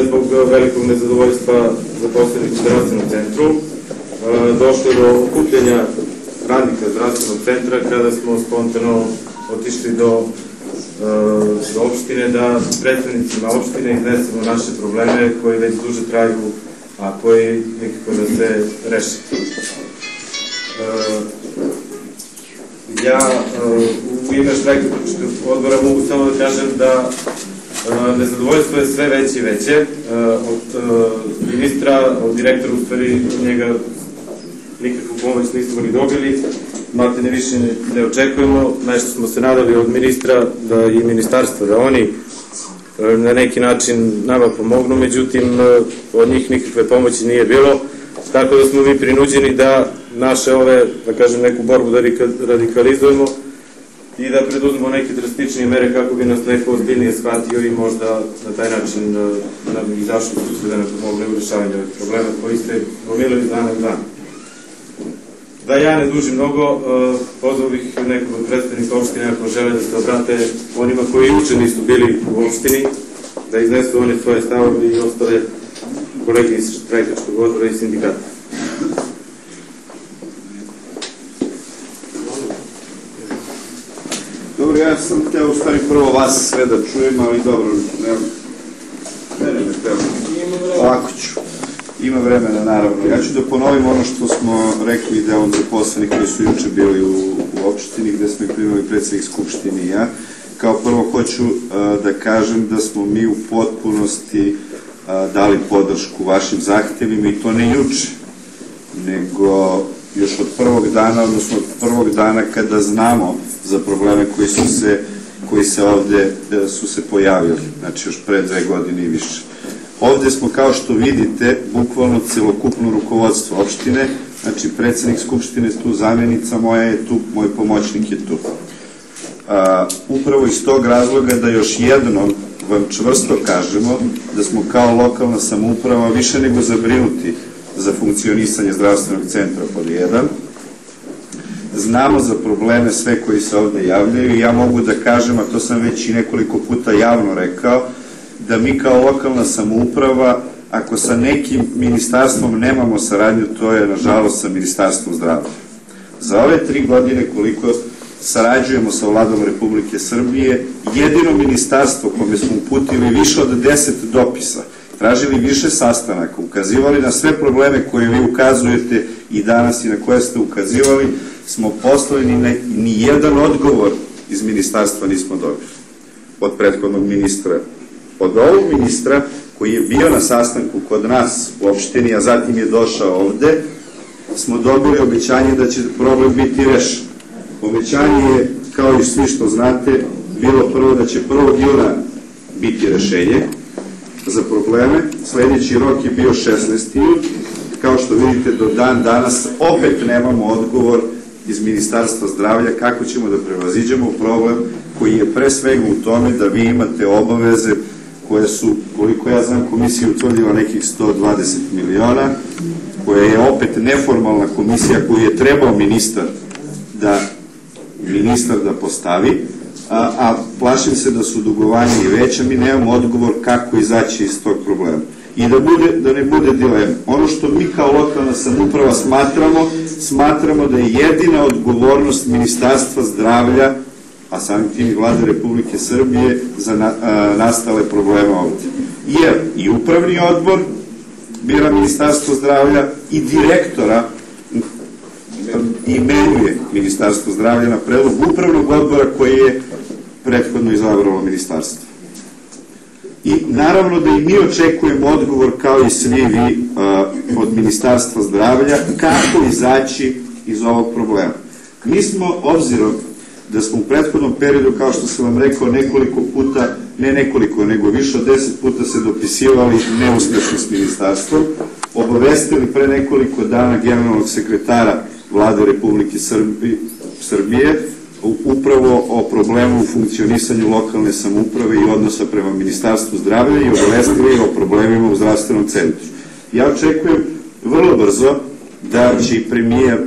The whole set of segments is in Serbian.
sve zbog velikog nezadovoljstva zaposlenih u zdravstvenom centru. Došlo do okupljenja radnika zdravstvenog centra kada smo spontano otišli do do opštine da predstavnicima opštine iznesemo naše probleme koji već duže traju, a koji nekako da se reše. Ja u ime štrajkačkog odbora mogu samo da kažem da nezadovoljstvo je sve veće i veće. Od ministra, od direktora, u stvari, njega nikakvu pomoć nismo ni dobili, malte ne više ne očekujemo, nešto smo se nadali od ministra da i ministarstva, da oni e, na neki način nama pomognu, međutim e, od njih nikakve pomoći nije bilo, tako da smo mi prinuđeni da naše ove, da kažem, neku borbu da radikalizujemo i da preduzmemo neke drastičnije mere kako bi nas neko ozbiljnije shvatio i možda na taj način nam izašli su da nam pomogne u rešavanju ovih problema koji ste gomilili dana u dan. Da ja ne dužim mnogo, e, pozvao bih nekog od predstavnika opštine ako žele da se obrate onima koji uče nisu bili u opštini, da iznesu oni svoje stavove i ostale kolege iz štrajkačkog odbora i sindikata. Ja sam hteo u stvari prvo vas sve da čujem, ali dobro, ne, ne, ne, ne, ovako ću. Ima vremena, naravno. Ja ću da ponovim ono što smo rekli da on zaposlenih koji su juče bili u, u opštini, gde smo ih primali predsednik Skupštini i ja. Kao prvo hoću uh, da kažem da smo mi u potpunosti uh, dali podršku vašim zahtevima i to ne juče, nego još od prvog dana, odnosno od prvog dana kada znamo za probleme koji su se koji se ovde e, su se pojavili, znači još pre dve godine i više. Ovde smo, kao što vidite, bukvalno celokupno rukovodstvo opštine, znači predsednik Skupštine tu, zamjenica moja je tu, moj pomoćnik je tu. A, upravo iz tog razloga da još jednom vam čvrsto kažemo da smo kao lokalna samouprava više nego zabrinuti za funkcionisanje zdravstvenog centra pod jedan. Znamo za probleme sve koji se ovde javljaju i ja mogu da kažem, a to sam već i nekoliko puta javno rekao, da mi kao lokalna samouprava, ako sa nekim ministarstvom nemamo saradnju, to je nažalost sa ministarstvom zdravlja. Za ove tri godine koliko sarađujemo sa vladom Republike Srbije, jedino ministarstvo kome smo uputili više od deset dopisa, tražili više sastanaka, ukazivali na sve probleme koje vi ukazujete i danas i na koje ste ukazivali, smo poslali ni, ni jedan odgovor iz ministarstva nismo dobili od prethodnog ministra od ovog ministra koji je bio na sastanku kod nas u opštini, a zatim je došao ovde, smo dobili obećanje da će problem biti rešen. Obećanje je, kao i svi što znate, bilo prvo da će 1. juna biti rešenje za probleme. Sledeći rok je bio 16. jun. Kao što vidite, do dan danas opet nemamo odgovor iz Ministarstva zdravlja kako ćemo da prevaziđemo problem koji je pre svega u tome da vi imate obaveze koje su, koliko ja znam, komisija utvrdila nekih 120 miliona, koja je opet neformalna komisija koju je trebao ministar da ministar da postavi, a, a plašim se da su dugovanja i veća, mi nemamo odgovor kako izaći iz tog problema. I da, bude, da ne bude dilema. Ono što mi kao lokalna samuprava smatramo, smatramo da je jedina odgovornost Ministarstva zdravlja a samim tim i vlade Republike Srbije za na, a, nastale probleme ovde. Jer i upravni odbor bira Ministarstvo zdravlja i direktora imenuje Ministarstvo zdravlja na predlog upravnog odbora koji je prethodno izabralo ministarstvo. I naravno da i mi očekujemo odgovor kao i svi vi od Ministarstva zdravlja kako izaći iz ovog problema. Mi smo, obzirom da smo u prethodnom periodu, kao što sam vam rekao, nekoliko puta, ne nekoliko, nego više od deset puta se dopisivali neuspešno s ministarstvom, obavestili pre nekoliko dana generalnog sekretara vlade Republike Srbije, Srbije upravo o problemu funkcionisanju lokalne samouprave i odnosa prema Ministarstvu zdravlja i obavestili o problemima u zdravstvenom centru. Ja očekujem vrlo brzo da će premijer e,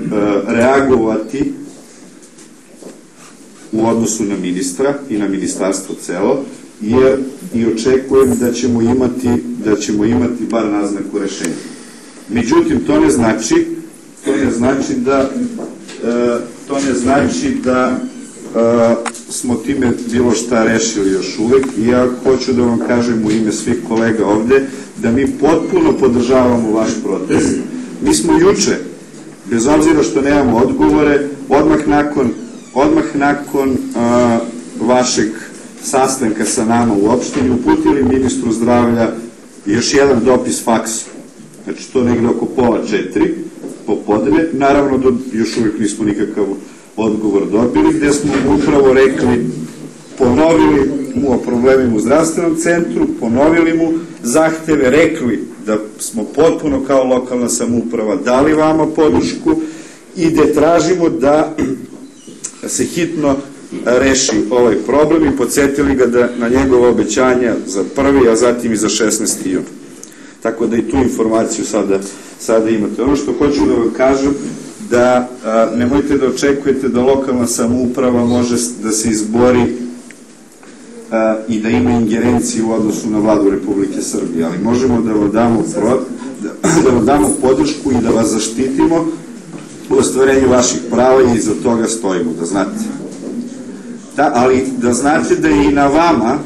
reagovati u odnosu na ministra i na ministarstvo celo, jer i očekujem da ćemo imati, da ćemo imati bar naznaku rešenja. Međutim, to ne znači, to ne znači da, to ne znači da e, smo time bilo šta rešili još uvek i ja hoću da vam kažem u ime svih kolega ovde da mi potpuno podržavamo vaš protest. Mi smo juče, bez obzira što nemamo odgovore, odmah nakon, odmah nakon a, vašeg sastanka sa nama u opštini uputili ministru zdravlja još jedan dopis faksu. Znači to negde oko pola četiri popodne. Naravno da još uvijek nismo nikakav odgovor dobili, gde smo upravo rekli, ponovili mu o problemima u zdravstvenom centru, ponovili mu zahteve, rekli da smo potpuno kao lokalna samouprava dali vama podršku i da tražimo da se hitno reši ovaj problem i podsjetili ga da na njegove obećanja za prvi, a zatim i za 16. jun. Tako da i tu informaciju sada, sada imate. Ono što hoću da vam kažem, da nemojte da očekujete da lokalna samouprava može da se izbori i da ima ingerenciju u odnosu na vladu Republike Srbije, ali možemo da vam damo, pro, da, da vam damo podršku i da vas zaštitimo u ostvarenju vaših prava i iza toga stojimo, da znate. Da, ali da znate da je i na vama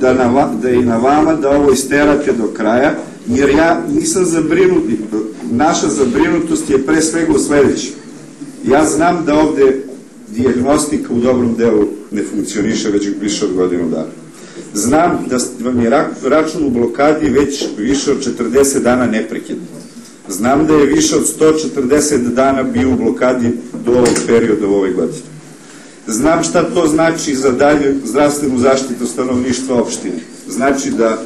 da, na, da je i na vama da ovo isterate do kraja, jer ja nisam zabrinut, naša zabrinutost je pre svega u sledećem. Ja znam da ovde diagnostika u dobrom delu ne funkcioniše već više od godinu dana. Znam da vam je račun u blokadi već više od 40 dana neprekidno. Znam da je više od 140 dana bio u blokadi do ovog perioda u ovoj godini. Znam šta to znači za dalje zdravstvenu zaštitu stanovništva opštine. Znači da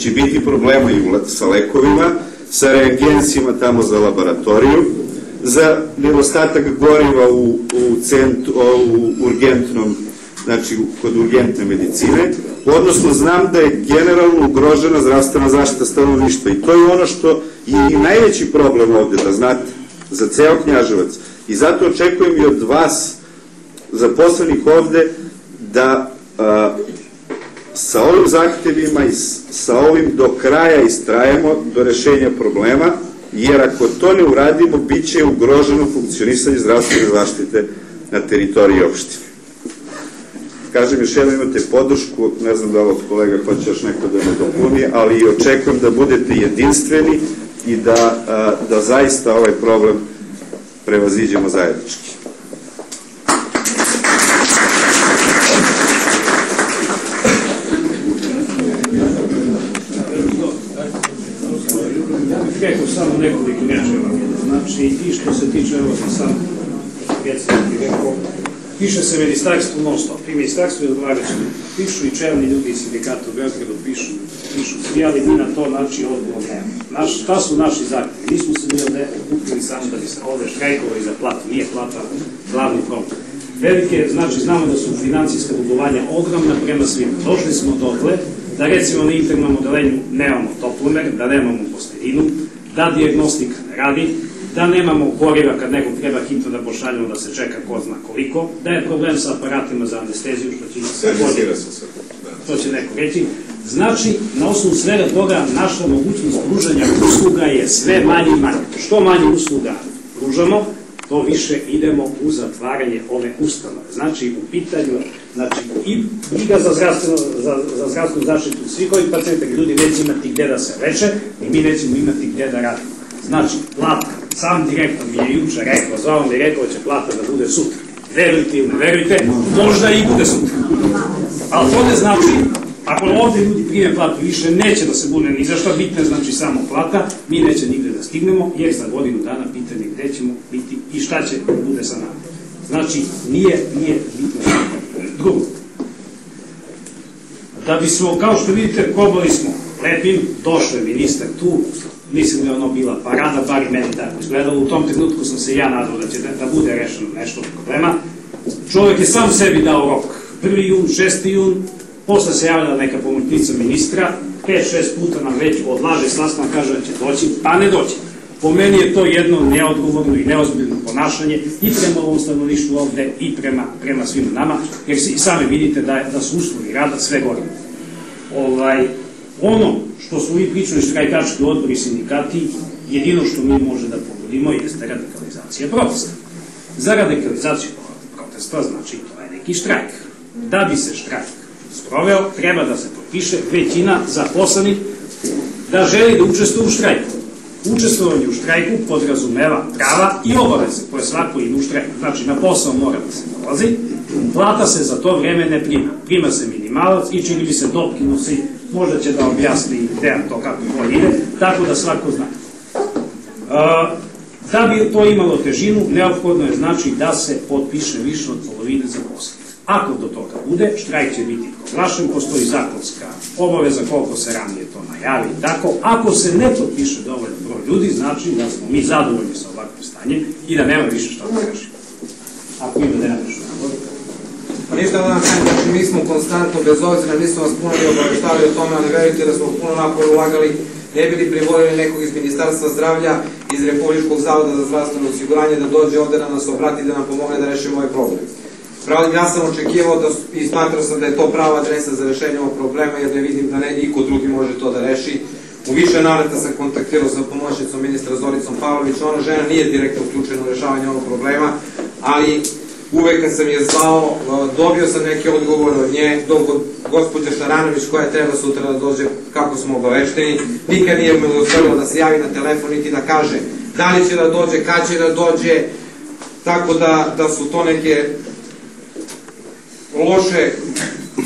će biti problema i sa lekovima, sa reagencijama tamo za laboratoriju, za nedostatak goriva u, u, centru, u urgentnom, znači kod urgentne medicine, odnosno znam da je generalno ugrožena zdravstvena zaštita stanovništva i to je ono što je i najveći problem ovde, da znate, za ceo knjaževac. I zato očekujem i od vas, zaposlenih ovde, da a, sa ovim zahtevima i sa ovim do kraja istrajemo do rešenja problema, jer ako to ne uradimo, bit će ugroženo funkcionisanje zdravstvene zaštite na teritoriji opštine. Kažem, još jedno imate podršku, ne znam da ovo kolega hoće još neko da me dopuni, ali očekujem da budete jedinstveni i da, da zaista ovaj problem prevaziđemo zajednički. rekao samo nekoliko nečeva. Znači, i što se tiče, evo sam sam predsjednik rekao, piše se ministarstvo non stop. I ministarstvo je odgovarajuće. Pišu i čelni ljudi iz sindikata u Beogradu, pišu, pišu svi, ali mi na to znači odgovor nema. Naš, šta su naši zahtjevi? Nismo se mi ovde okupili samo da bi se ovde štrajkovali za platu. Nije plata glavni problem. Velike, znači, znamo da su financijska dugovanja ogromna prema svima. Došli smo dotle da recimo na internom odelenju nemamo toplomer, da nemamo posteljinu, da diagnostik ne radi, da nemamo goriva kad nekog treba hitno da pošaljemo da se čeka ko zna koliko, da je problem sa aparatima za anesteziju, što će se godina, to će neko reći. Znači, na osnovu svega toga, naša mogućnost pružanja usluga je sve manje i manje. Što manje usluga pružamo, to više idemo u zatvaranje ove ustanove. Znači, u pitanju, znači, i briga za zdravstvenu, za, za zdravstvenu zaštitu svih ovih pacijenta, ljudi neće imati gde da se leče i mi nećemo imati gde da radimo. Znači, plata, sam direktor mi je juče rekao, zvao mi je rekao da će plata da bude sutra. Verujte ili ne verujte, možda i bude sutra. Ali to ne znači Ako ovde ljudi prime platu više, neće da se bune ni za šta, bitno znači samo plata, mi neće nigde da stignemo, jer za godinu dana pitanje gde ćemo biti i šta će da bude sa nama. Znači, nije, nije bitno. Drugo, da bismo, kao što vidite, kobali smo lepim, došao je ministar tu, mislim da je ono bila parada, bar i meni tako izgledalo, u tom trenutku sam se ja nadao da će da, da bude rešeno nešto problema, čovjek je sam sebi dao rok. 1. jun, 6. jun, posle se javlja neka pomoćnica ministra, 5-6 puta nam već odlaže sastanak, kaže da će doći, pa ne doći. Po meni je to jedno neodgovorno i neozbiljno ponašanje i prema ovom stanovništvu ovde i prema, prema svima nama, jer i sami vidite da, da su uslovi rada sve gore. Ovaj, ono što smo mi pričali štrajkački odbor i sindikati, jedino što mi može da pogodimo jeste radikalizacija protesta. Za radikalizaciju protesta znači to je neki štrajk. Da bi se štrajk sproveo, treba da se potpiše većina zaposlenih da želi da učestvuje u štrajku. Učestvovanje u štrajku podrazumeva prava i obaveze koje svako ima u štrajku. Znači, na posao mora da se dolazi, plata se za to vreme ne prima. Prima se minimalac i čini mi se doprinosi, možda će da objasni Dejan to kako to ide, tako da svako zna. Uh, da bi to imalo težinu, neophodno je znači da se potpiše više od polovine zaposlenih. Ako do toga bude, štrajk će biti proglašen, postoji zakonska obaveza koliko se ranije to najavi tako. Ako se ne potpiše dovoljno broj ljudi, znači da smo mi zadovoljni sa ovakvim stanjem i da nema više što da rešimo. Ako ima da nema ništa da vam kažem, znači mi smo konstantno, bez obzira, nismo vas puno ni obaveštali o tome, ali verujte da smo puno napor ulagali, ne bili privolili nekog iz Ministarstva zdravlja, iz Republičkog zavoda za zdravstveno osiguranje, da dođe ovde da nas obrati, da nam pomogne da rešimo ovaj problem. Pravo, ja sam očekivao da, i smatrao sam da je to prava adresa za rešenje ovog problema, jer ne vidim da ne, niko drugi može to da reši. U više navrata sam kontaktirao sa pomoćnicom ministra Zoricom Pavlović, ona žena nije direktno uključena u rešavanje ovog problema, ali uvek kad sam je zvao, dobio sam neke odgovore od nje, dok od gospođa Šaranović koja treba sutra da dođe kako smo obavešteni, nikad nije me uspelo da se javi na telefon niti da kaže da li će da dođe, kad će da dođe, tako da, da su to neke loše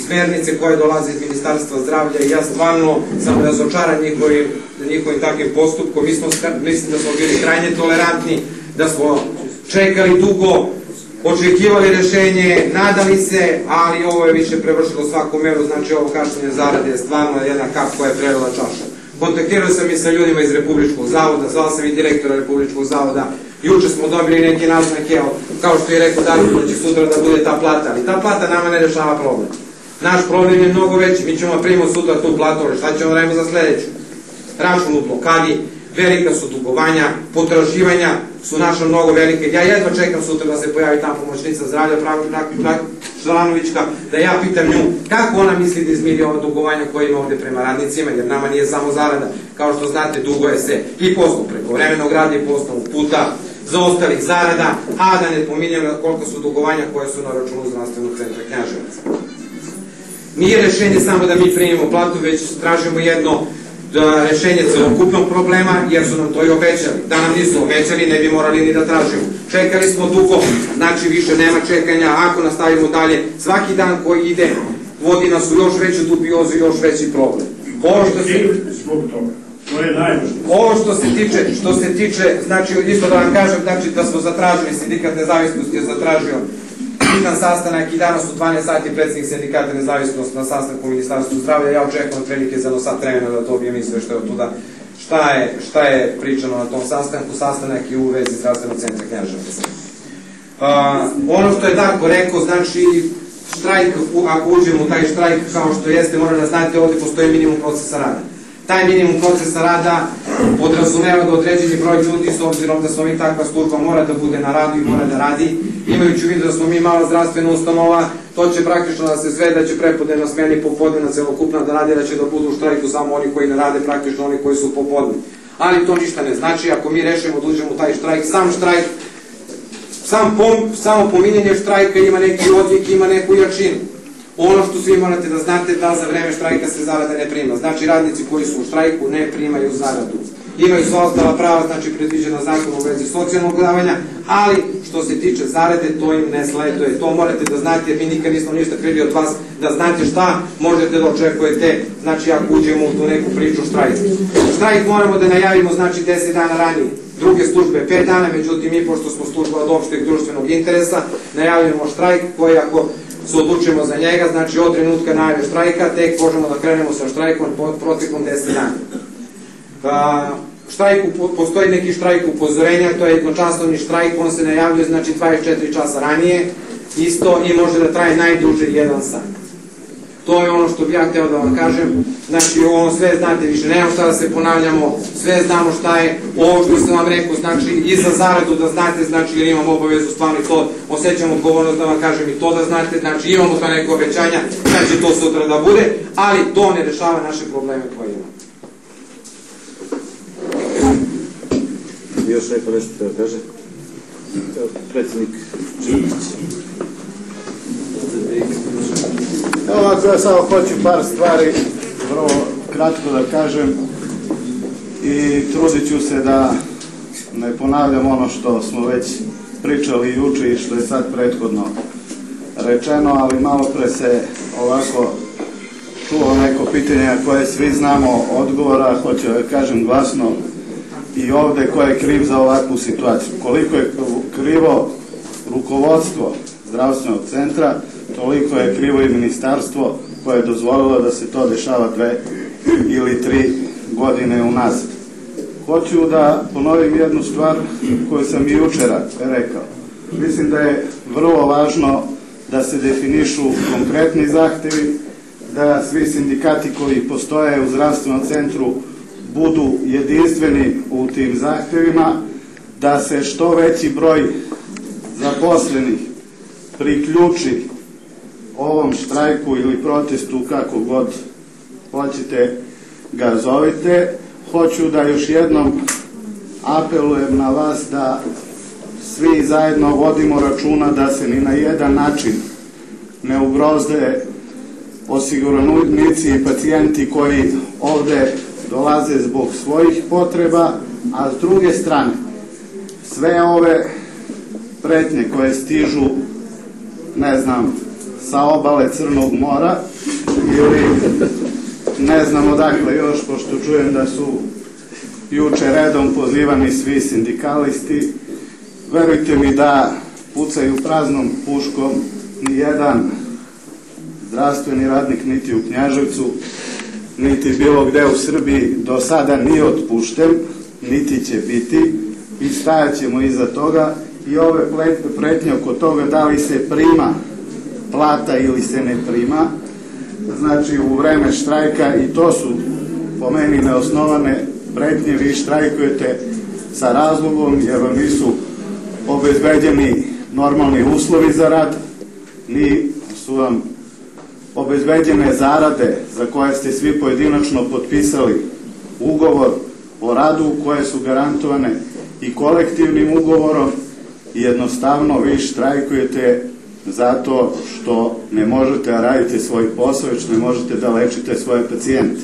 smernice koje dolaze iz Ministarstva zdravlja i ja stvarno sam razočaran njihovim, njihovim takvim postupkom. Mi smo, mislim da smo bili krajnje tolerantni, da smo čekali dugo, očekivali rešenje, nadali se, ali ovo je više prevršilo svaku meru, znači ovo kašnjenje zarade je stvarno jedna kap koja je prelila čaša. Kontaktirao sam i sa ljudima iz Republičkog zavoda, zvao sam i direktora Republičkog zavoda, juče smo dobili neke naznake, kao što je rekao Darko, da će sutra da bude ta plata, ali ta plata nama ne rešava problem. Naš problem je mnogo veći, mi ćemo primati sutra tu platu, ali šta ćemo radimo za sledeću? Račun u blokadi, velika su dugovanja, potraživanja su naša mnogo velike. Ja jedva čekam sutra da se pojavi ta pomoćnica zdravlja Šlanovićka, da ja pitam nju kako ona misli da izmiri ova dugovanja koje ima ovde prema radnicima, jer nama nije samo zarada. Kao što znate, duguje se i poslu preko vremenog rada i poslu puta, za ostalih zarada, a da ne pominjem koliko su dugovanja koje su na računu zdravstvenog centra Knjaževaca. Nije rešenje samo da mi primimo platu, već tražimo jedno da rešenje celokupnog problema, jer su nam to i obećali. Da nam nisu obećali, ne bi morali ni da tražimo. Čekali smo dugo, znači više nema čekanja, ako nastavimo dalje, svaki dan koji ide, vodi nas u još veću dubiozu i još veći problem. Ovo što se... Zbog toga. To je najvažnije. Ovo što se tiče, što se tiče, znači isto da vam kažem, znači da smo zatražili, sindikat nezavisnosti je zatražio hitan sastanak i danas u 12 sati predsjednik sindikata nezavisnost na sastanku u Ministarstvu zdravlja. Ja očekujem prilike za jedno sat vremena da dobijem izve što je od tuda šta je, šta je pričano na tom sastanku, sastanak i u vezi zdravstvenog centra Knjaževaca. Uh, ono što je Darko rekao, znači štrajk, ako uđemo u taj štrajk kao što jeste, mora da znate ovde postoji minimum procesa rada. Taj minimum procesa rada podrazumeva da određeni broj ljudi, s obzirom da smo mi takva služba, mora da bude na radu i mora da radi. Imajući u vidu da smo mi mala zdravstvena ustanova, to će praktično da se sve, da će prepodne na smeni popodne celokupna da radi, da će da budu u štrajku samo oni koji ne rade, praktično oni koji su popodne. Ali to ništa ne znači, ako mi rešimo da uđemo taj štrajk, sam štrajk, sam pom, samo pominjanje štrajka ima neki odjek, ima neku jačinu. Ono što svi morate da znate da za vreme štrajka se zarada ne prima. Znači radnici koji su u štrajku ne primaju zaradu. Imaju sva ostala prava, znači predviđena zakon u vezi socijalnog davanja, ali što se tiče zarade, to im ne sleduje. To morate da znate, jer mi nikad nismo ništa krili od vas, da znate šta možete da očekujete, znači ako uđemo u tu neku priču štrajka. Štrajk moramo da najavimo, znači 10 dana ranije druge službe 5 dana, međutim mi pošto smo služba od opšteg društvenog interesa, najavljamo štrajk koji ako se odlučimo za njega, znači od trenutka najave štrajka, tek možemo da krenemo sa štrajkom protekom 10 dana. Pa, štrajku, postoji neki štrajk upozorenja, to je jednočasovni štrajk, on se najavljuje znači 24 časa ranije, isto i može da traje najduže jedan sat. To je ono što bih ja hteo da vam kažem. Znači, ono sve znate više, nemamo šta da se ponavljamo, sve znamo šta je. Ovo što sam vam rekao, znači, i za zaradu da znate, znači, jer imam obavezu stvarno to, osjećam odgovornost da vam kažem i to da znate, znači, imamo ta neke obećanja, znači, to sutra da bude, ali to ne rešava naše probleme koje imamo. Još neko nešto da kaže? Predsjednik Čilić. Ovako, ja samo hoću par stvari vrlo kratko da kažem i trudit ću se da ne ponavljam ono što smo već pričali juče i što je sad prethodno rečeno, ali malo pre se ovako čuo neko pitanje na koje svi znamo odgovora, hoću da kažem glasno i ovde ko je kriv za ovakvu situaciju. Koliko je krivo rukovodstvo zdravstvenog centra, toliko je krivo i ministarstvo koje je dozvolilo da se to dešava dve ili tri godine unazad. Hoću da ponovim jednu stvar koju sam i jučera rekao. Mislim da je vrlo važno da se definišu konkretni zahtevi, da svi sindikati koji postoje u zdravstvenom centru budu jedinstveni u tim zahtevima, da se što veći broj zaposlenih priključi ovom štrajku ili protestu, kako god hoćete ga zovite. Hoću da još jednom apelujem na vas da svi zajedno vodimo računa da se ni na jedan način ne ugroze osiguranici i pacijenti koji ovde dolaze zbog svojih potreba, a s druge strane sve ove pretnje koje stižu, ne znam, sa obale Crnog mora ili ne znam odakle još, pošto čujem da su juče redom pozivani svi sindikalisti, verujte mi da pucaju praznom puškom ni jedan zdravstveni radnik niti u Knjaževcu, niti bilo gde u Srbiji do sada nije otpušten, niti će biti. I stajat ćemo iza toga i ove pretnje oko toga da li se prima plata ili se ne prima, znači u vreme štrajka i to su po meni neosnovane pretnje, vi štrajkujete sa razlogom jer vam nisu obezbeđeni normalni uslovi za rad, ni su vam obezbeđene zarade za koje ste svi pojedinačno potpisali ugovor o radu koje su garantovane i kolektivnim ugovorom. I jednostavno vi štrajkujete zato što ne možete da radite svoj posao, već ne možete da lečite svoje pacijente.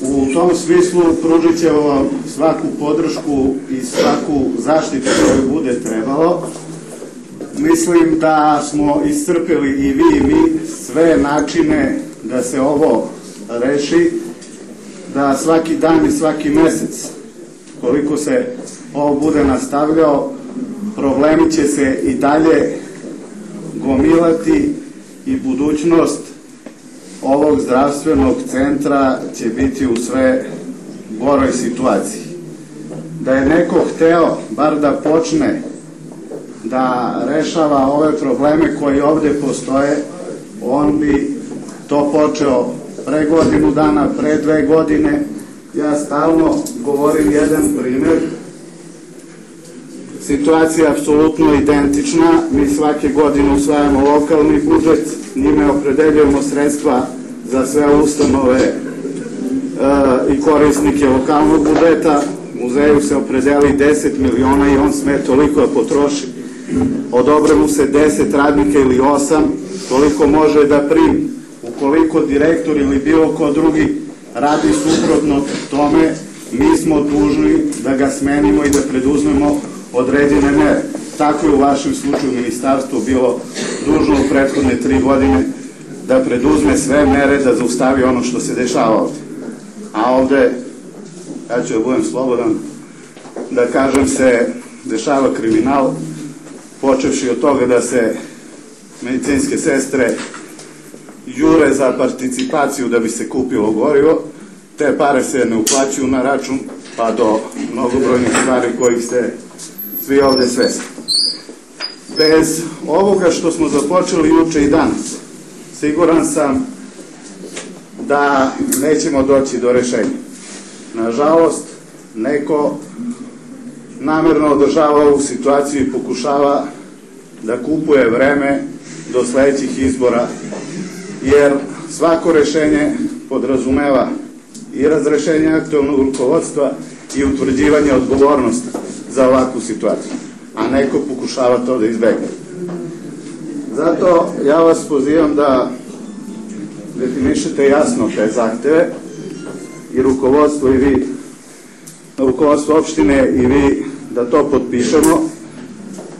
U tom smislu pružit će vam svaku podršku i svaku zaštitu koju bude trebalo. Mislim da smo iscrpili i vi i mi sve načine da se ovo reši, da svaki dan i svaki mesec, koliko se ovo bude nastavljao, problemi će se i dalje gomilati i budućnost ovog zdravstvenog centra će biti u sve goroj situaciji. Da je neko hteo bar da počne da rešava ove probleme koji ovde postoje, on bi to počeo pre godinu dana, pre dve godine. Ja stalno govorim jedan primer, Situacija je apsolutno identična. Mi svake godine usvajamo lokalni budžet, njime opredeljujemo sredstva za sve ustanove e, i korisnike lokalnog budžeta. Muzeju se opredeli 10 miliona i on sme toliko da potroši. Odobre mu se 10 radnika ili 8, toliko može da primi. Ukoliko direktor ili bilo ko drugi radi suprotno tome, mi smo dužni da ga smenimo i da preduzmemo određene mere. Tako je u vašem slučaju ministarstvo bilo dužno u prethodne tri godine da preduzme sve mere da zaustavi ono što se dešava ovde. A ovde, ja ću da budem slobodan, da kažem se dešava kriminal, počevši od toga da se medicinske sestre jure za participaciju da bi se kupilo gorivo, te pare se ne uplaćuju na račun, pa do mnogobrojnih stvari kojih ste svi ovde svesni. Bez ovoga što smo započeli juče i danas, siguran sam da nećemo doći do rešenja. Nažalost, neko namerno održava ovu situaciju i pokušava da kupuje vreme do sledećih izbora, jer svako rešenje podrazumeva i razrešenje aktualnog rukovodstva i utvrđivanje odgovornosti za ovakvu situaciju, a neko pokušava to da izbegne. Zato ja vas pozivam da definišete jasno te zahteve i rukovodstvo i vi, rukovodstvo opštine i vi da to potpišemo,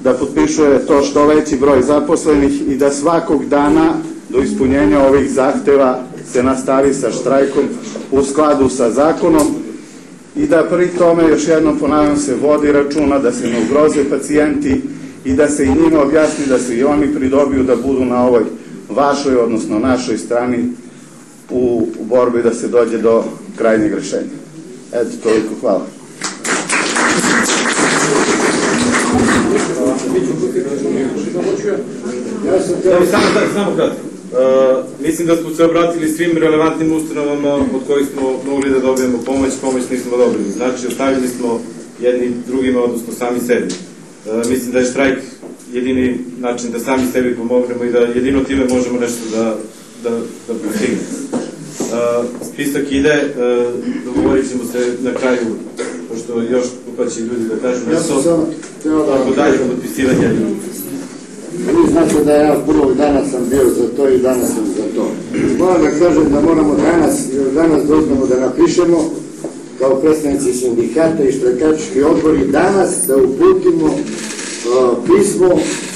da potpišuje to što veći broj zaposlenih i da svakog dana do ispunjenja ovih zahteva se nastavi sa štrajkom u skladu sa zakonom i da pri tome, još jednom ponavljam se, vodi računa da se ne ugroze pacijenti i da se i njima objasni da se i oni pridobiju da budu na ovoj vašoj, odnosno našoj strani u, borbi da se dođe do krajnjeg rešenja. Eto, toliko, hvala. Samo, da, samo kratko. Uh, mislim da smo se obratili svim relevantnim ustanovama od kojih smo mogli da dobijemo pomoć, pomoć nismo dobili. Znači, ostavili smo jedni drugima, odnosno sami sebi. Uh, mislim da je štrajk jedini način da sami sebi pomognemo i da jedino time možemo nešto da, da, da postignemo. Uh, spisak ide, dogovorit ćemo se na kraju, pošto još upaći ljudi da kažu Ja sam nešto, samo teo da tako dalje, potpisivanje. Vi znate da ja prvog dana sam bio za to i danas sam za to. Moram da kažem da moramo danas, danas doznamo da napišemo kao predstavnici sindikata i štrajkački odbori danas da uputimo pismo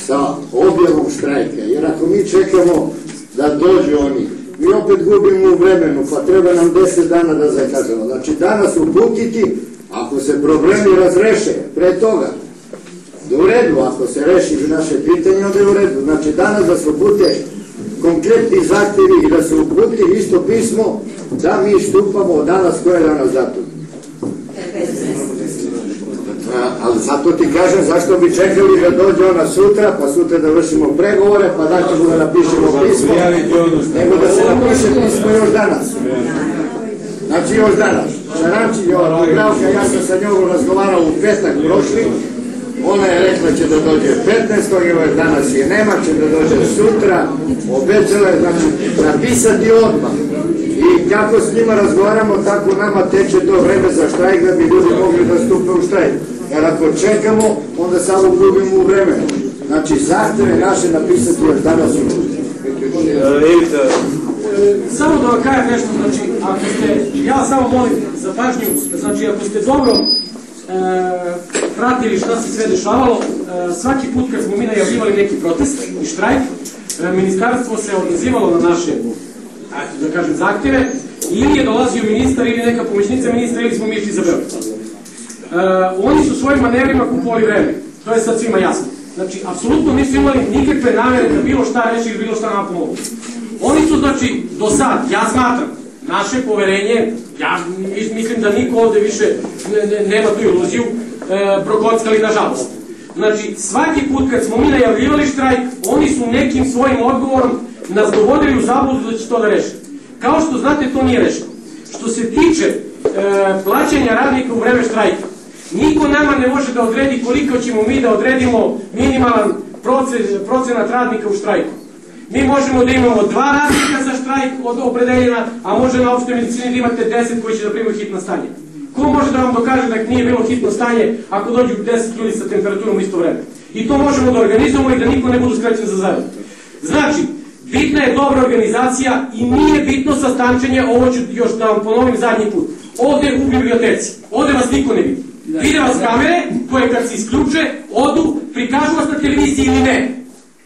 sa objavom štrajka. Jer ako mi čekamo da dođu oni, mi opet gubimo u vremenu, pa treba nam 10 dana da zakažemo. Znači danas uputiti, ako se problemi razreše pre toga, da u redu, ako se reši naše pitanje, onda je u redu. Znači, danas da se upute konkretni zahtjevi i da se uputi isto pismo da mi stupamo danas koje je danas. A, ali zato ti kažem zašto bi čekali da dođe ona sutra, pa sutra da vršimo pregovore, pa da ćemo da napišemo pismo, nego da se napiše pismo još danas. Znači još danas. Šaranči, ova ja sam sa njom razgovarao u petak prošli, Ona je rekla će da dođe 15. Evo je danas je nema, će da dođe sutra. Obećala je, znači, napisati odmah. I kako s njima razgovaramo, tako nama teče to vreme za štrajk da bi ljudi mogli da stupe u štrajk. Jer ako čekamo, onda samo gubimo u vremenu. Znači, zahteve naše napisati još danas u Ivica, Samo da vam kažem nešto, znači, ako ste, ja samo molim za pažnju, znači, ako ste dobro e, pratili šta se sve dešavalo, e, svaki put kad smo mi najavljivali neki protest i štrajk, e, ministarstvo se odazivalo na naše, da kažem, zahtjeve, ili je dolazio ministar ili neka pomoćnica ministra ili smo mi išli za Beograd. E, oni su svojim manevrima kupovali vreme, to je sad svima jasno. Znači, apsolutno nisu imali nikakve namere da bilo šta reši ili bilo šta nam pomogu. Oni su, znači, do sad, ja smatram, naše poverenje, ja mis- mislim da niko ovde više ne, ne, nema tu iluziju, e, prokockali nažalost. Znači, svaki put kad smo mi najavljivali štrajk, oni su nekim svojim odgovorom nas dovodili u zabludu da će to da reše. Kao što znate, to nije rešeno. Što se tiče e, plaćanja radnika u vreme štrajka, niko nama ne može da odredi koliko ćemo mi da odredimo minimalan procen, procenat radnika u štrajku. Mi možemo da imamo dva radnika za štrajk od opredeljena, a može na opštoj medicini da imate 10 koji će da primaju hitno stanje. Ko može da vam dokaže da nije bilo hitno stanje ako dođu 10 ljudi sa temperaturom u isto vreme? I to možemo da organizujemo i da niko ne budu skrećen za zajedno. Znači, bitna je dobra organizacija i nije bitno sastančenje, ovo ću još da vam ponovim zadnji put. Ovde u biblioteci, ovde vas niko ne vidi. Vide vas kamere koje kad se isključe, odu, prikažu vas na televiziji ili ne.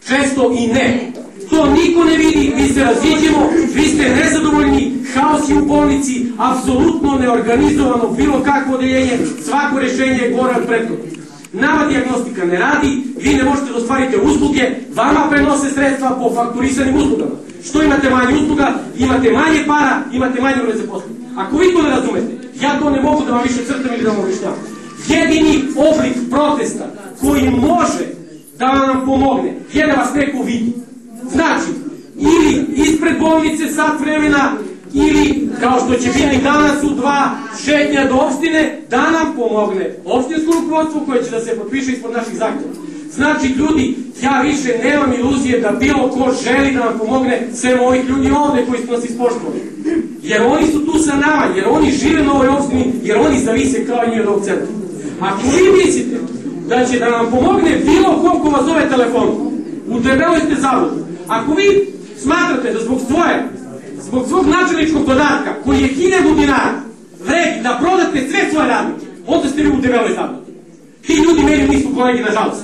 Često i ne. To niko ne vidi, vi se raziđemo, vi ste nezadovoljni, haos je u bolnici, apsolutno neorganizovano, bilo kakvo odeljenje, svako rešenje je gore od prethodnog. Nama diagnostika ne radi, vi ne možete da ostvarite usluge, vama prenose sredstva po fakturisanim uslugama. Što imate manje usluga, imate manje para, imate manje broj zaposlenih. Ako vi to ne razumete, ja to ne mogu da vam više crtam ili da vam objašnjavam. Jedini oblik protesta koji može da nam pomogne je da vas neko vidi. Znači, ili ispred bolnice sat vremena, ili kao što će biti danas u dva šetnja do opštine, da nam pomogne opštinsko rukovodstvo koje će da se potpiše ispod naših zahtjeva. Znači, ljudi, ja više nemam iluzije da bilo ko želi da nam pomogne sve ovih ljudi ovde koji su nas ispoštovali. Jer oni su tu sa nama, jer oni žive na ovoj opštini, jer oni zavise kao i od ovog centra. Ako vi mislite da će da nam pomogne bilo ko ko vas zove telefonom, u debeloj ste zavodu. Ako vi smatrate da zbog svoje, zbog svog načelničkog dodatka, koji je 1000 dinara, vredi da prodate sve svoje radnike, onda ste vi u debeloj zavodu. Ti ljudi meni nisu kolegi, nažalost.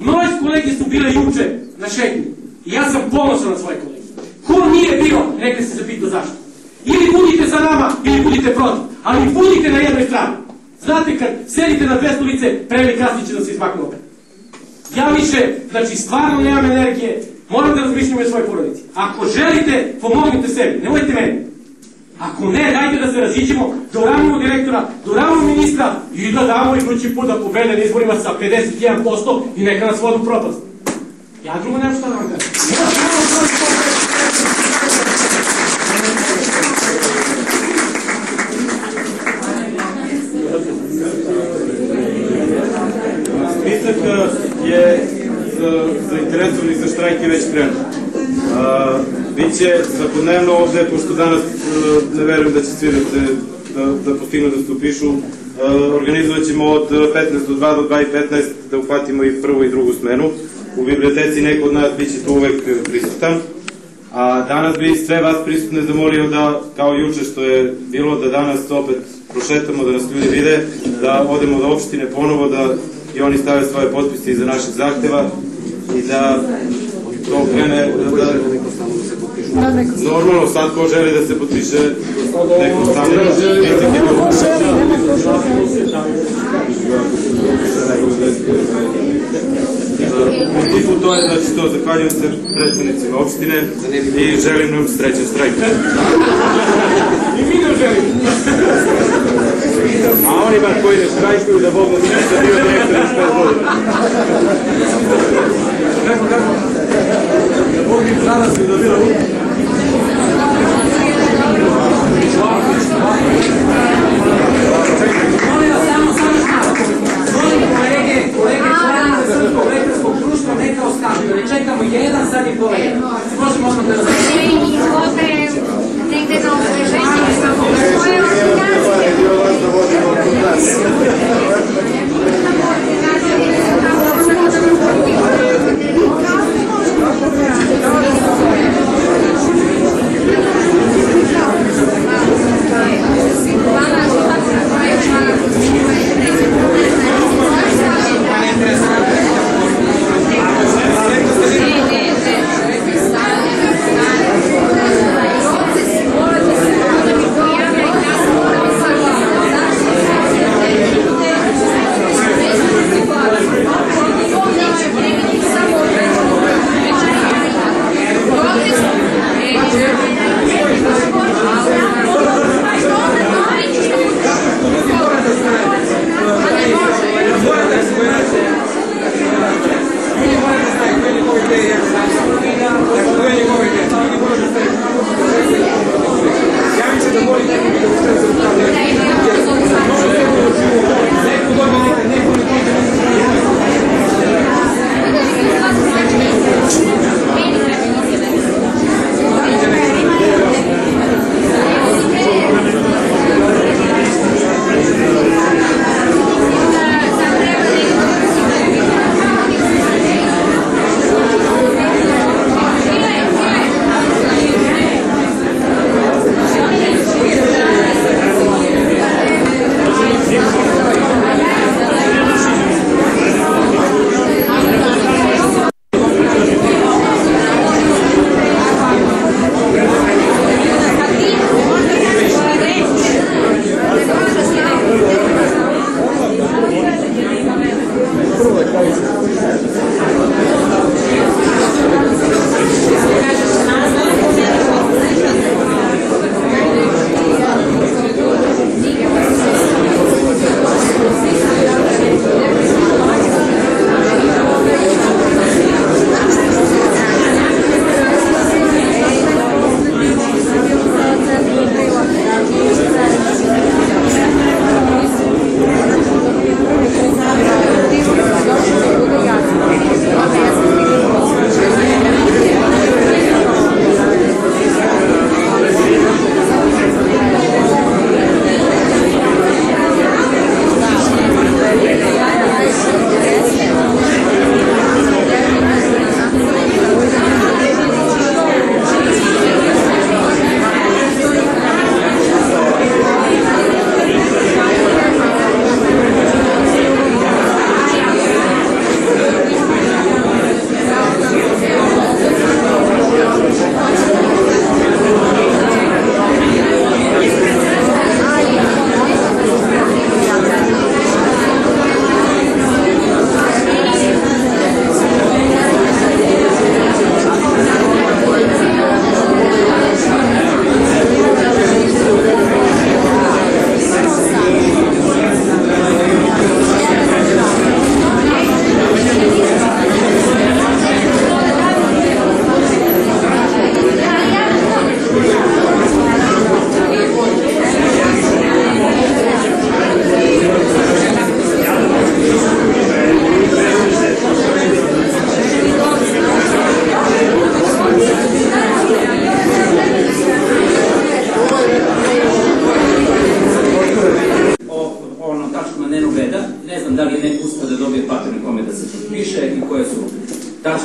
Moje kolege su bile juče na šetnji. I ja sam ponosan na svoje kolege. Ko nije bio, neka se zapita zašto. Ili budite za nama, ili budite protiv. Ali budite na jednoj strani. Znate, kad sedite na dve stolice, preli kasnije će da se izmaknu opet. Ja više, znači, stvarno nemam energije, moram da razmišljam o svojoj porodici. Ako želite, pomognite sebi, nemojte meni. Ako ne, dajte da se razićemo, da uravnimo direktora, da uravnimo ministra i da damo idući put da pobede na izborima sa 51% i neka nas vodu propast. Ja drugo nemam šta da vam kažem. Svakodnevno ovde, pošto danas a, ne verujem da će svi da, se, da, da postignu da se upišu, a, organizovat ćemo od 15 do 2 do 2 i 15 da uhvatimo i prvu i drugu smenu. U biblioteci neko od nas biće tu uvek prisutan. A danas bi sve vas prisutne zamolio da, kao juče što je bilo, da danas opet prošetamo, da nas ljudi vide, da odemo do opštine ponovo, da i oni stave svoje potpise iza naših zahteva i da to krene, da, da, normalno sad ko želi da se potpiše, neko stavlja. U tipu to je, znači to, zahvaljujem se predstavnicima opštine i želim nam srećan strajk. I mi ne želimo. A oni bar koji ne štrajkuju da mogu da bio direktor još 5 godina. Danas mi dobila Molim vas, samo, samo malo. Molim kolege, kolege člana Srpskog lekarskog društva, neka oskažu. Ne čekamo jedan, sad je kolega. Može, možemo da različimo. Ovde, negde na osveženju, koje ordinacije? Thank you. Van a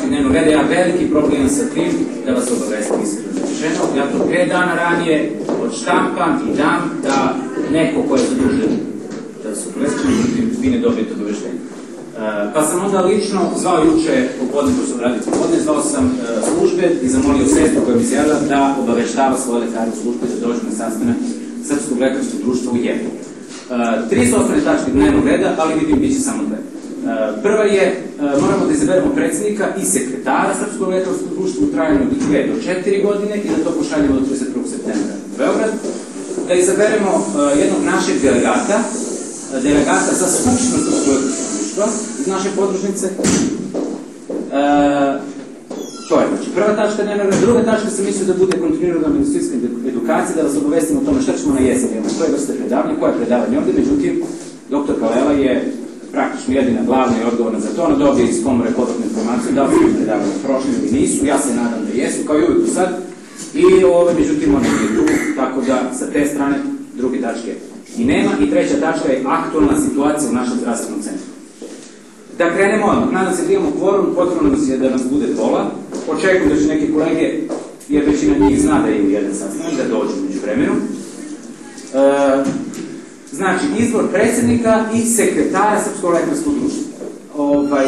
dnevnog reda. Ja veliki problem sa tim, da vas obavestim iskreno rečeno. Ja to pet dana ranije odštampam i dam da neko ko je zadužen da obavesti, međutim, vi ne dobijete obaveštenje. E, Pa sam onda lično zvao juče popodne, ko sam radio popodne, zvao sam e, službe i zamolio sestru koja mi se javila da obaveštava svoje lekare u službi da dođu na sastanak Srpskog lekarskog društva u Jenu. E, Tri su osnovne tačke dnevnog reda, ali vidim bit će samo dve. E, Prva je, e, moramo da izaberemo predsjednika i sekretara Srpskog lekarskog društva u trajanju od 2 do 4 godine i da to pošaljemo do 31. septembra u Beograd. Da izaberemo e, jednog našeg delegata, delegata za skupštinu Srpskog lekarskog društva iz naše podružnice. E, to je znači prva tačka dnevnog reda. Druga tačka sam mislio da bude kontinuirana medicinstka edukacija, da vas obavestimo o tome šta ćemo na jesen, imamo koje vrste predavanja, koje predavanje ovdje, međutim, doktor Kalela je praktično jedina glavna i odgovorna za to, ona dobije iz komore povratnu informaciju da li su predavanja prošli ili nisu, ja se nadam da jesu, kao i uvijek do sad, i ove, međutim, ona nije tu, tako da sa te strane druge tačke i nema. I treća tačka je aktualna situacija u našem zdravstvenom centru. Da krenemo odmah, nadam se da imamo kvorum, potrebno nas je da nas bude pola. Očekujem da će neke kolege, jer većina njih zna da imaju jedan sastanak, da dođu među vremenu. E, znači, izbor predsjednika i sekretara Srpskog lekarskog društva. Ovaj,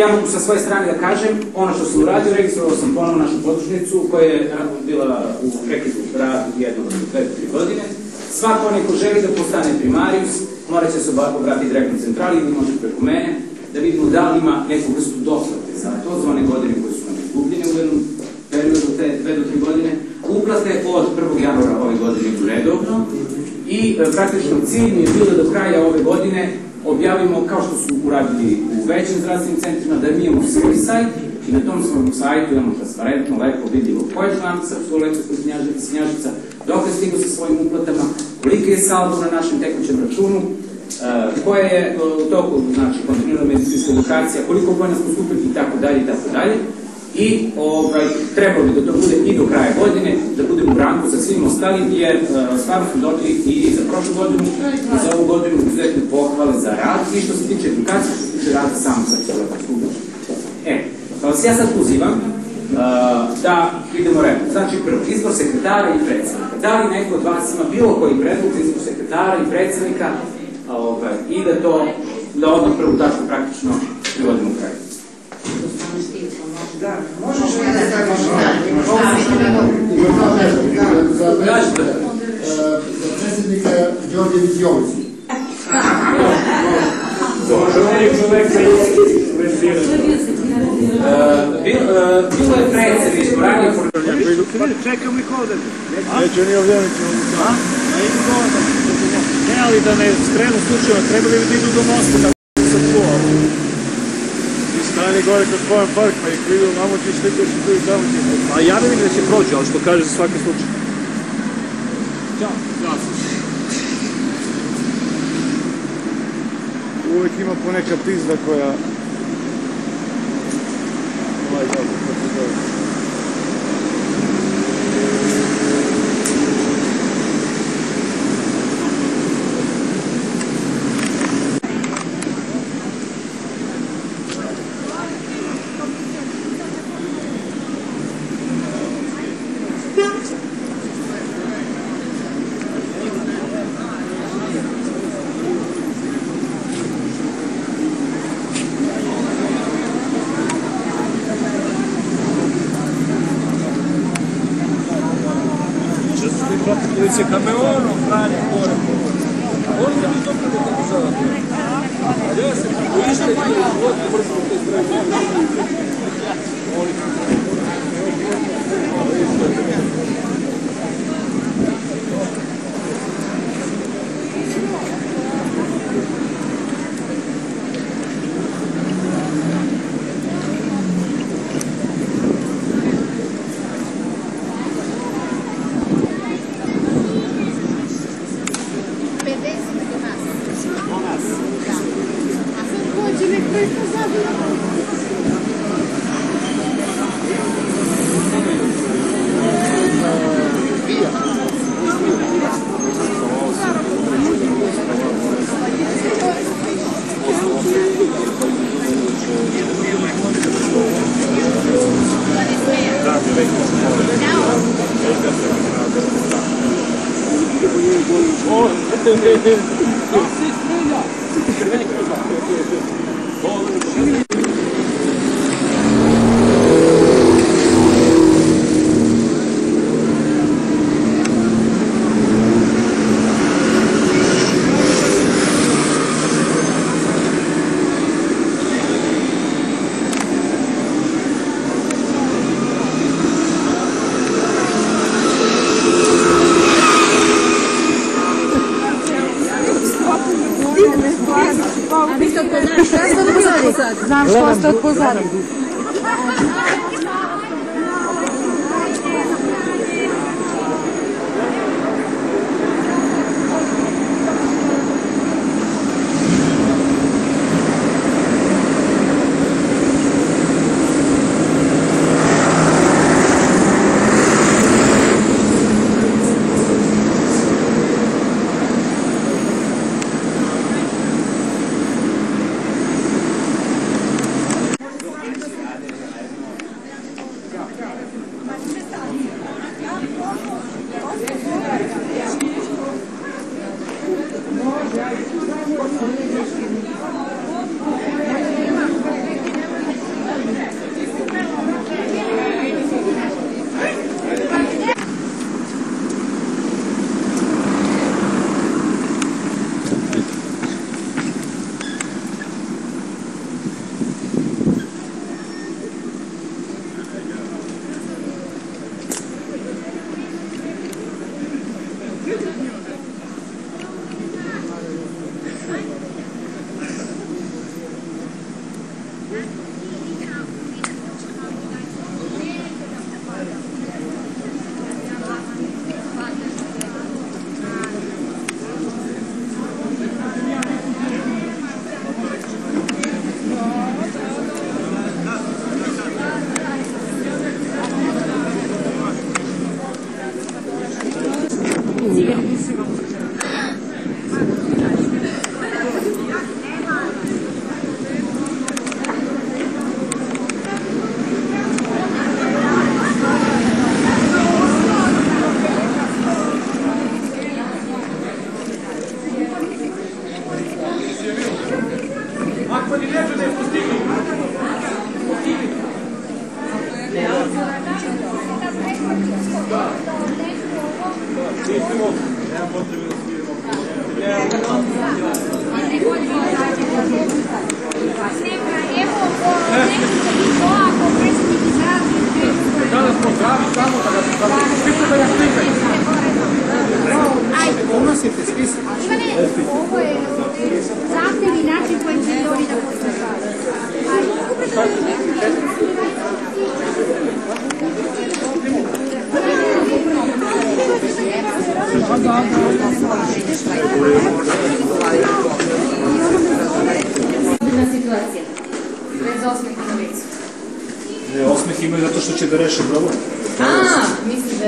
ja mogu sa svoje strane da kažem, ono što sam uradio, registrovao sam ponovno našu podružnicu koja je bila u prekidu radu jednog od dve, tri godine. Svako onaj ko želi da postane primarius, morat će se obratiti direktno centrali ili može preko mene, da vidimo da li ima neku vrstu doplate za to, za one godine koje su nam izgubljene u jednom periodu, te dve do tri godine. Uplate od 1. januara ove godine redovno i e, praktično cilj mi je bilo da do kraja ove godine objavimo, kao što su uradili u većim zdravstvenim centrima, da mi imamo svoj sajt i na tom svom sajtu imamo transparentno, lepo vidljivo ko je član Srpskog lekarskog snjažica, dok je stigao sa svojim uplatama, koliki je saldo na našem tekućem računu, Uh, koja je uh, u toku, znači, kontinuirana medicinska edukacija, koliko godina smo skupili i tako dalje i tako dalje. I ovaj, trebalo bi da to bude i do kraja godine, da budemo u ranku sa svim ostalim, jer uh, stvarno smo dobili i za prošlu godinu i za ovu godinu izuzetne pohvale za rad i što se tiče edukacije, što se tiče rada samog sa E, pa vas ja sad pozivam uh, da idemo redom. Znači, prvo, izbor sekretara i predsjednika. Da li neko od vas ima bilo koji predlog za izbor sekretara i predsjednika ovaj, i da to, da odmah prvu tačku praktično privodimo kraju. Da, možeš li da kažeš Za predsjednika Đorđević Jovici. Bilo je predsjedništvo, ranije Čekamo ih ovde. Neće oni ovdje, neće ovdje. A? Ne idu ovdje. Ne, ali da ne skrenu slučajno, trebali bi da idu do mosta, da se tu stani gore kod Pojan Park, pa ih vidio, vamo ti što ćeš tu i tamo ti. A ja ne vidim da će prođu, ali što kaže za svaki slučaj. Ćao. Ćao. Uvijek ima poneka pizda koja... Ovaj kako se zove. Se poište i život mrzimo te strane. Znam što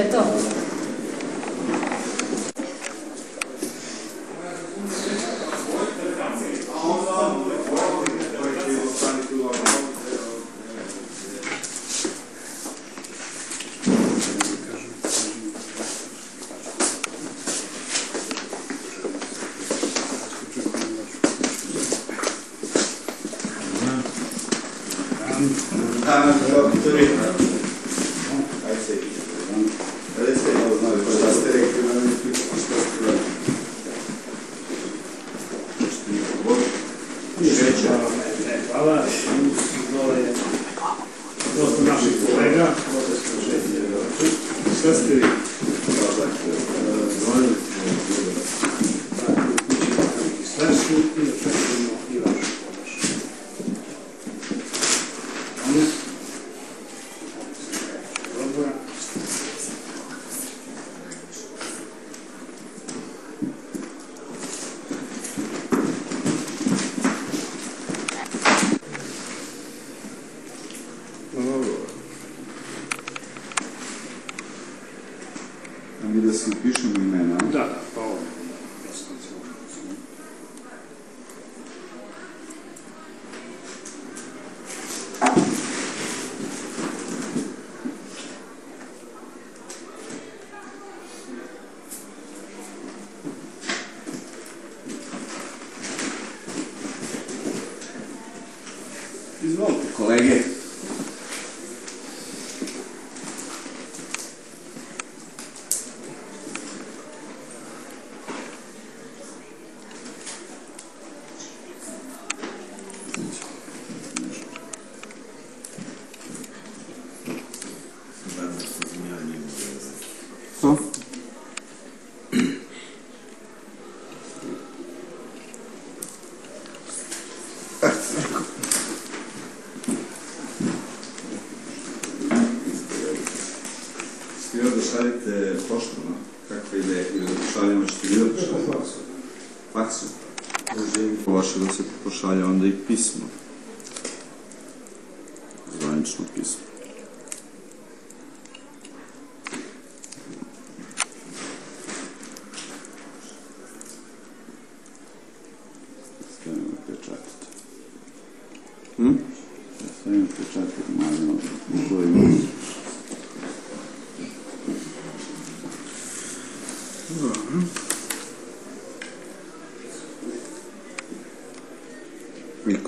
mislim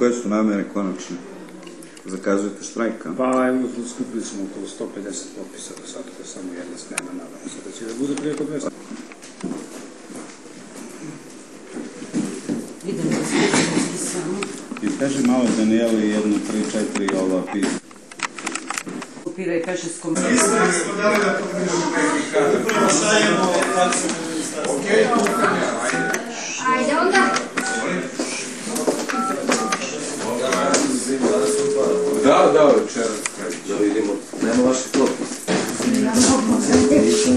koje su namere konačne? Zakazujete štrajka? Pa evo, skupili smo oko 150 potpisa do sada, to je samo jedna smena, nadamo se da će da bude preko 200. Idemo da skupimo samo. I kaži malo Danijeli jedno, tri, četiri ova pisma. Kopira i kaže s kom... Ajde onda. Da, da, večeras.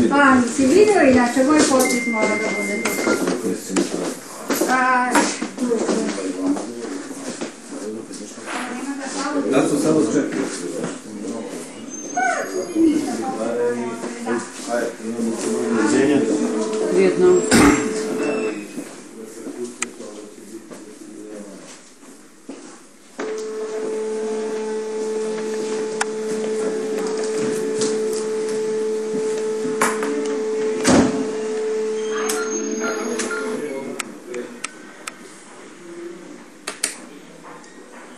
Pa, nisi vidio, inače moj potpis mora da bude tu. Pa, tu. Da su samo čekali. Prijetno.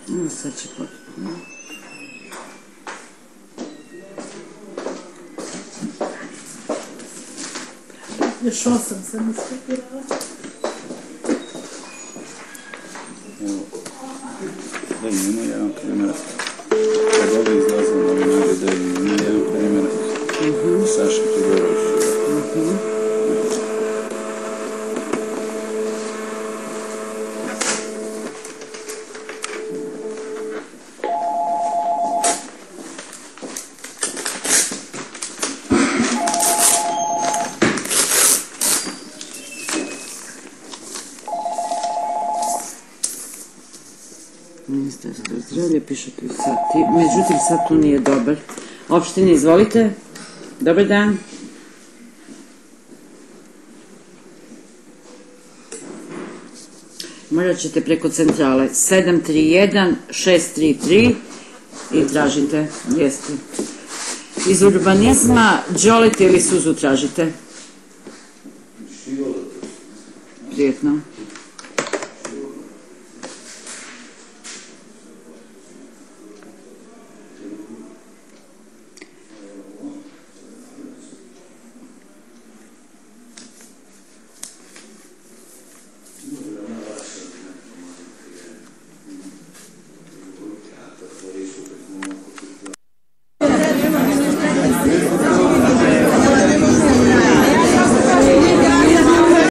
No, sad će potpuno. Sam iskopirala. Da, ima jedan primjer. Kad ove izlaze na novinari, da ima jedan primjer. Saša Todorović. Ministarstvo zdravlja piše tu sad ti. Međutim, sad tu nije dobar. Opštine, izvolite. Dobar dan. Morat ćete preko centrale 731-633 i tražite. Jeste. Iz urbanizma Đolete ili Suzu tražite?